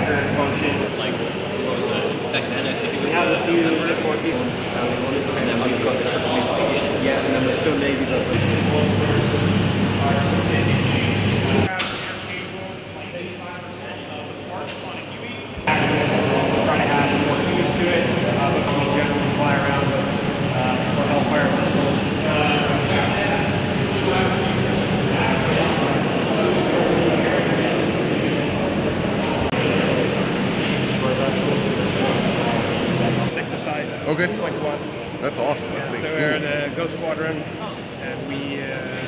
function. Like, what was that? Back then, I think it was. We have a few support people. And then we got the triple Yeah, and then still Navy, but. Okay. Point one. That's awesome. Thing's So cool. we're the Ghost Squadron, and we uh,